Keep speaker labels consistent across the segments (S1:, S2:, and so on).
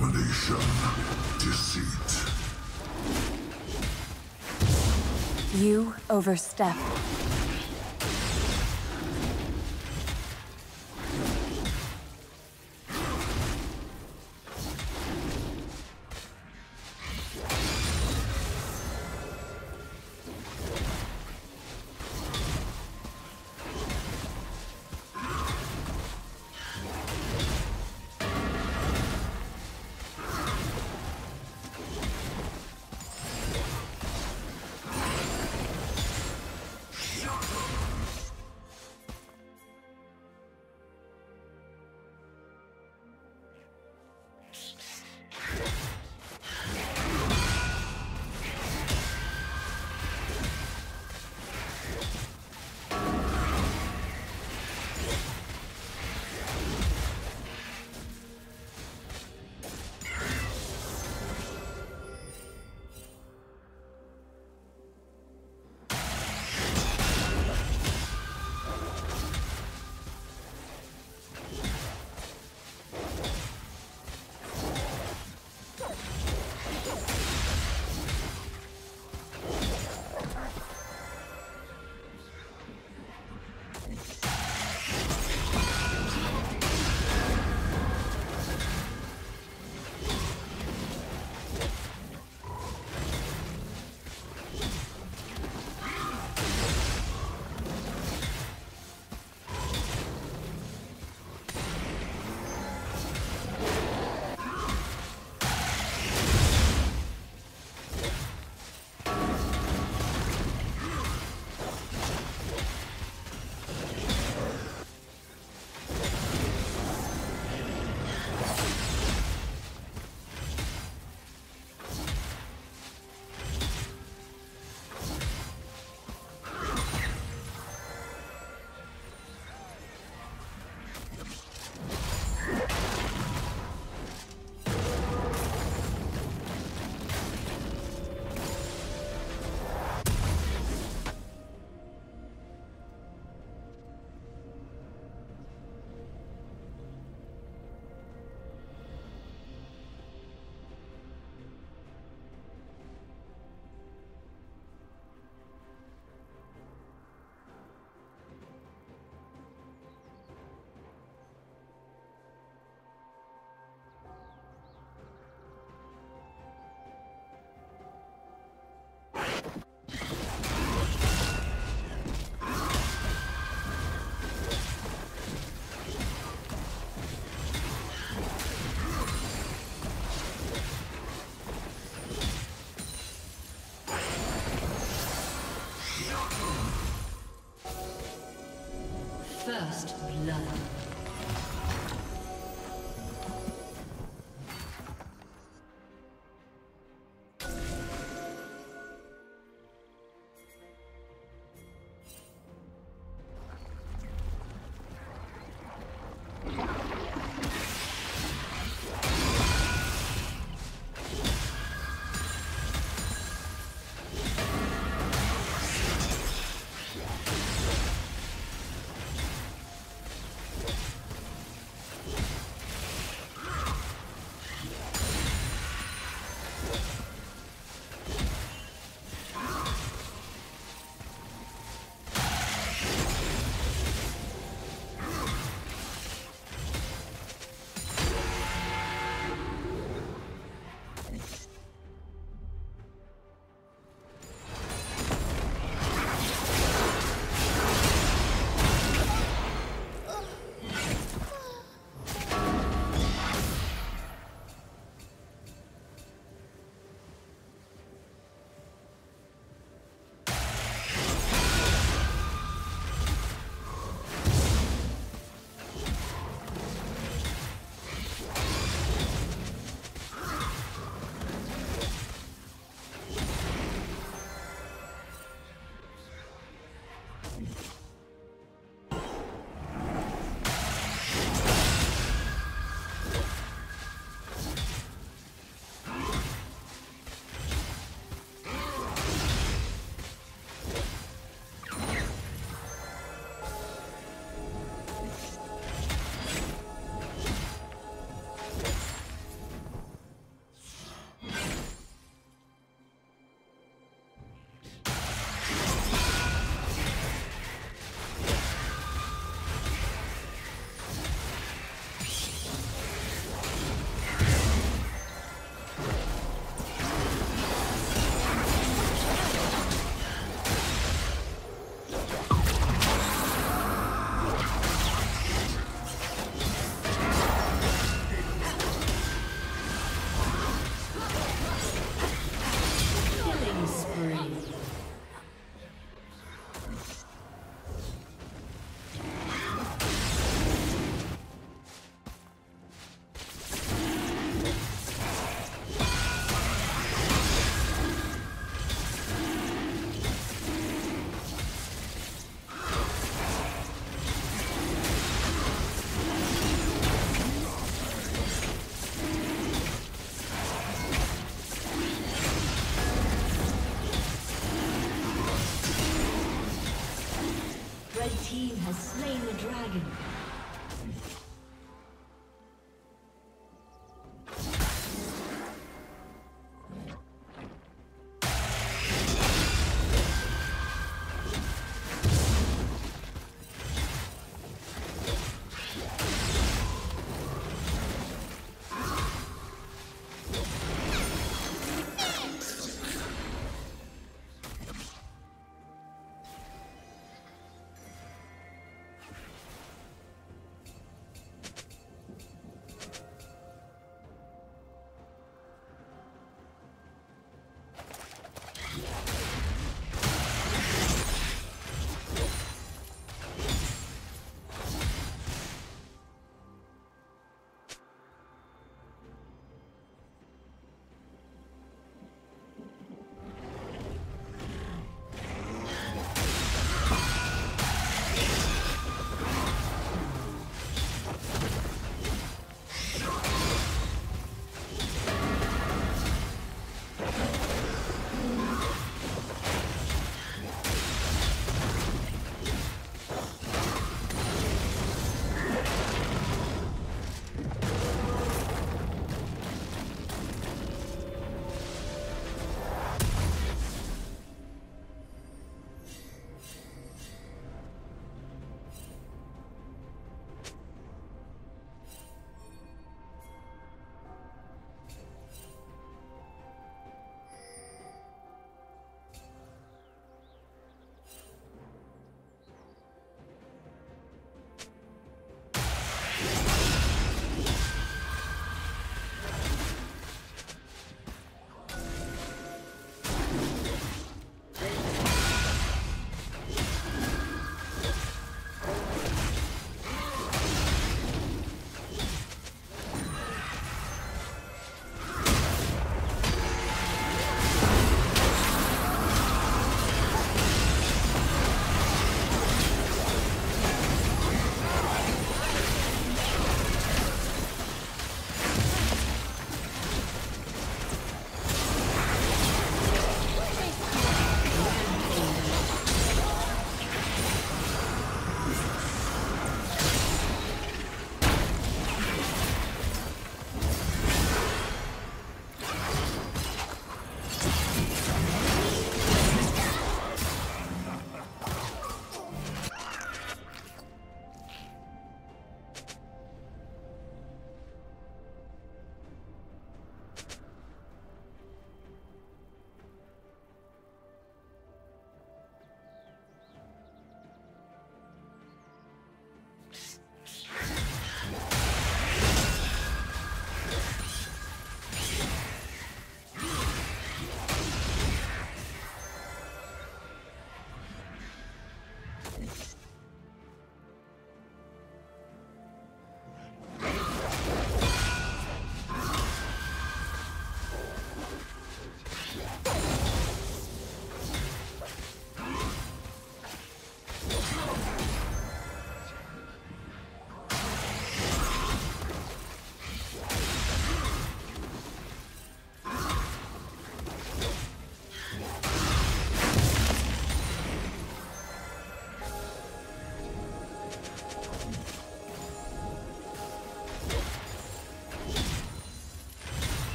S1: Domination. Deceit.
S2: You overstep.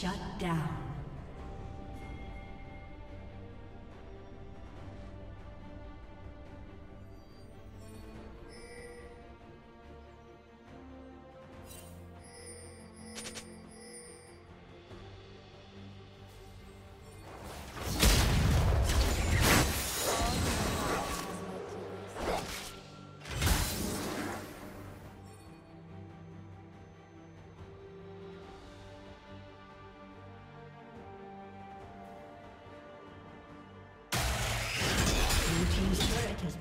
S3: Shut down.